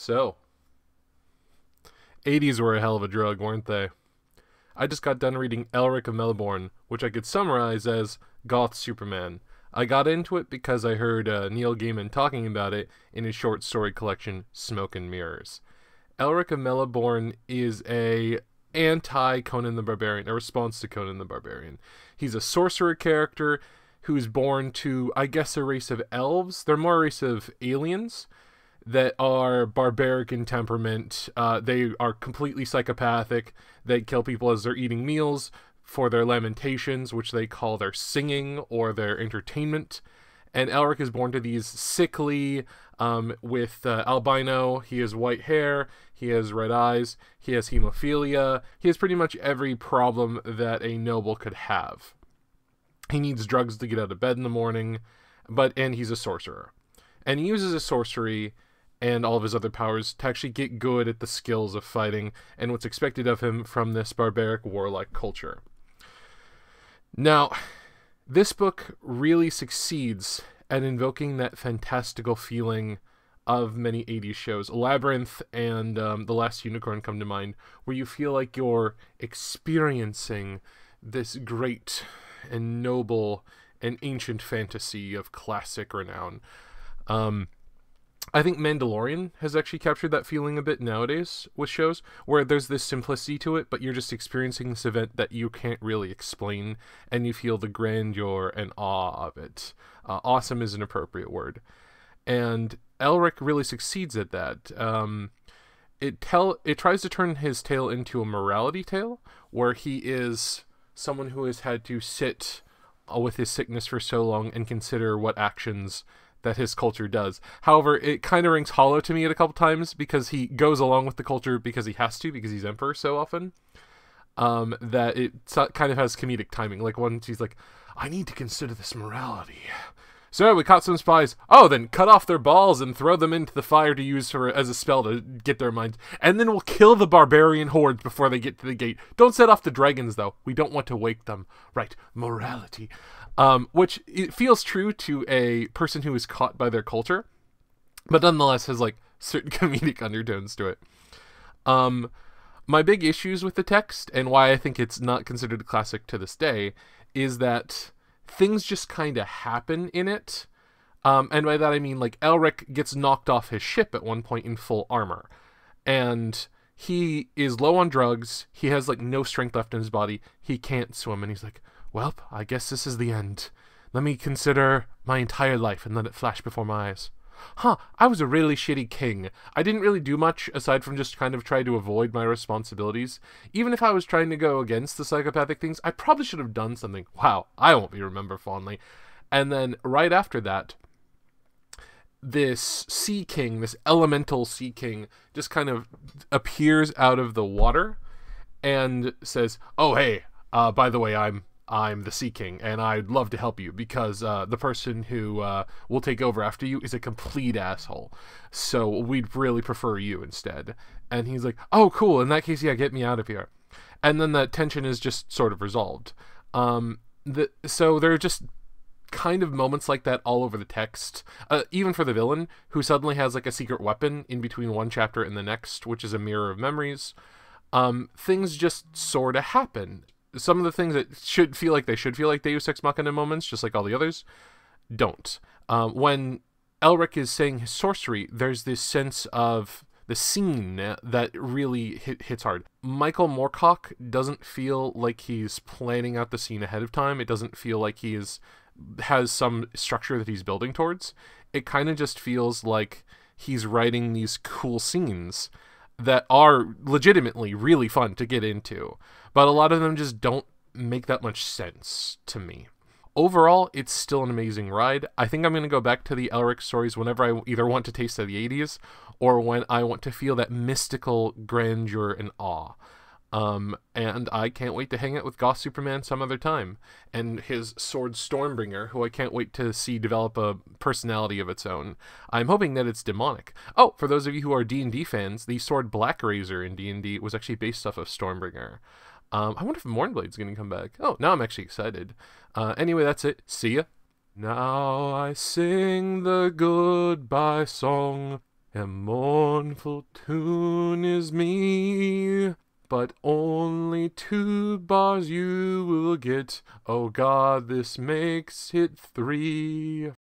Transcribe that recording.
So, 80s were a hell of a drug, weren't they? I just got done reading Elric of Melniboné, which I could summarize as Goth Superman. I got into it because I heard uh, Neil Gaiman talking about it in his short story collection Smoke and Mirrors. Elric of Melniboné is a anti Conan the Barbarian, a response to Conan the Barbarian. He's a sorcerer character who's born to, I guess, a race of elves. They're more a race of aliens that are barbaric in temperament. Uh, they are completely psychopathic. They kill people as they're eating meals for their lamentations, which they call their singing or their entertainment. And Elric is born to these sickly, um, with uh, albino. He has white hair. He has red eyes. He has hemophilia. He has pretty much every problem that a noble could have. He needs drugs to get out of bed in the morning, but and he's a sorcerer, and he uses his sorcery and all of his other powers to actually get good at the skills of fighting and what's expected of him from this barbaric warlike culture. Now, this book really succeeds at invoking that fantastical feeling of many 80s shows. Labyrinth and um, The Last Unicorn come to mind, where you feel like you're experiencing this great and noble and ancient fantasy of classic renown. Um, I think Mandalorian has actually captured that feeling a bit nowadays with shows where there's this simplicity to it, but you're just experiencing this event that you can't really explain, and you feel the grandeur and awe of it. Uh, awesome is an appropriate word, and Elric really succeeds at that. Um, it tell it tries to turn his tale into a morality tale, where he is someone who has had to sit uh, with his sickness for so long and consider what actions that his culture does. However, it kind of rings hollow to me at a couple times because he goes along with the culture because he has to because he's emperor so often. Um, that it kind of has comedic timing. Like once he's like, "I need to consider this morality." So we caught some spies. Oh, then cut off their balls and throw them into the fire to use for as a spell to get their minds. And then we'll kill the barbarian hordes before they get to the gate. Don't set off the dragons though. We don't want to wake them. Right, morality um, which it feels true to a person who is caught by their culture, but nonetheless has like certain comedic undertones to it. Um, my big issues with the text and why I think it's not considered a classic to this day is that things just kind of happen in it. Um, and by that I mean like Elric gets knocked off his ship at one point in full armor, and he is low on drugs. He has like no strength left in his body. He can't swim, and he's like, well, I guess this is the end. Let me consider my entire life and let it flash before my eyes. Huh, I was a really shitty king. I didn't really do much aside from just kind of try to avoid my responsibilities. Even if I was trying to go against the psychopathic things, I probably should have done something. Wow, I won't be remembered fondly. And then right after that, this sea king, this elemental sea king, just kind of appears out of the water and says, "Oh hey, uh, by the way, I'm I'm the Sea King, and I'd love to help you because uh, the person who uh, will take over after you is a complete asshole. So we'd really prefer you instead. And he's like, oh, cool. In that case, yeah, get me out of here. And then that tension is just sort of resolved. Um, the, so there are just kind of moments like that all over the text. Uh, even for the villain, who suddenly has like a secret weapon in between one chapter and the next, which is a mirror of memories. Um, things just sort of happen some of the things that should feel like they should feel like Deus Ex Machina moments, just like all the others, don't. Um, when Elric is saying his sorcery, there's this sense of the scene that really hit, hits hard. Michael Moorcock doesn't feel like he's planning out the scene ahead of time. It doesn't feel like he is has some structure that he's building towards. It kind of just feels like he's writing these cool scenes that are legitimately really fun to get into, but a lot of them just don't make that much sense to me. Overall, it's still an amazing ride. I think I'm going to go back to the Elric stories whenever I either want to taste of the 80s or when I want to feel that mystical grandeur and awe. Um, and I can't wait to hang out with Goth Superman some other time, and his sword Stormbringer, who I can't wait to see develop a personality of its own. I'm hoping that it's demonic. Oh, for those of you who are D and D fans, the sword Blackrazor in D and D was actually based off of Stormbringer. Um, I wonder if Mournblade's going to come back. Oh, now I'm actually excited. Uh, anyway, that's it. See ya. Now I sing the goodbye song A mournful tune is me, but only two bars you will get. Oh God, this makes it three.